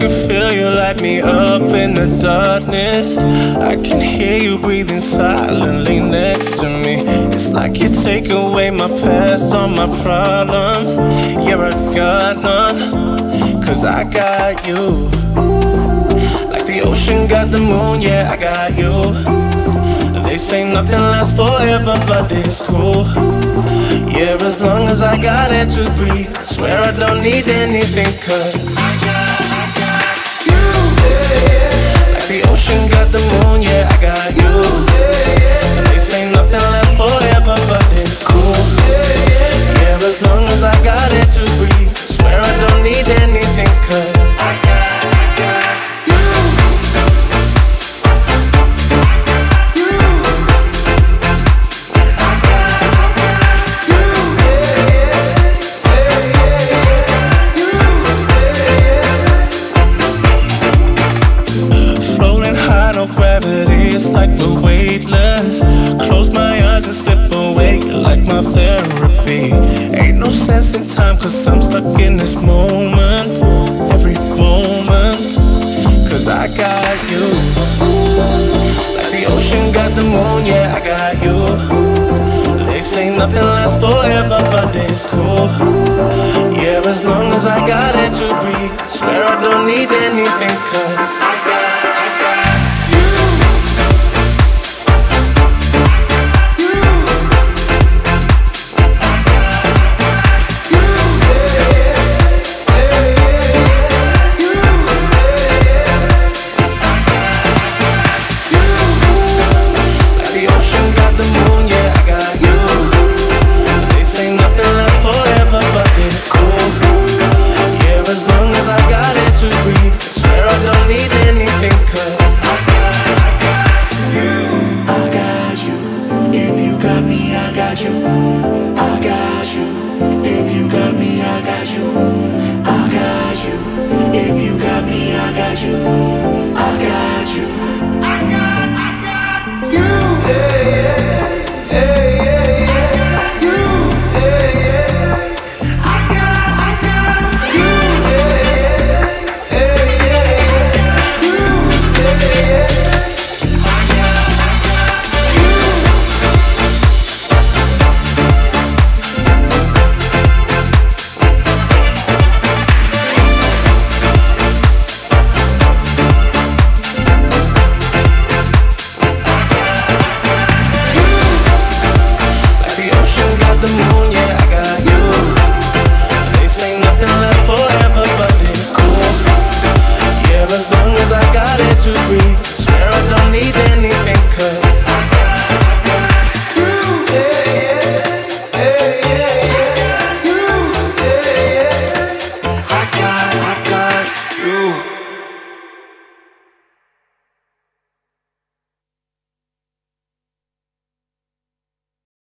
you light me up in the darkness. I can hear you breathing silently next to me. It's like you take away my past, all my problems. I got none, cause I got you. Like the ocean got the moon, yeah, I got you. They say nothing lasts forever, but it's cool. Yeah, as long as I got it to breathe, I swear I don't need anything, cause I got, got it's like we're weightless. Close my eyes and slip away, like my therapy. Ain't no sense in time, cause I'm stuck in this moment. Every moment, cause I got you. Like the ocean got the moon, yeah, I got you. They say nothing lasts forever, but it's cool. Yeah, as long as I got it to breathe, swear I don't need anything, you.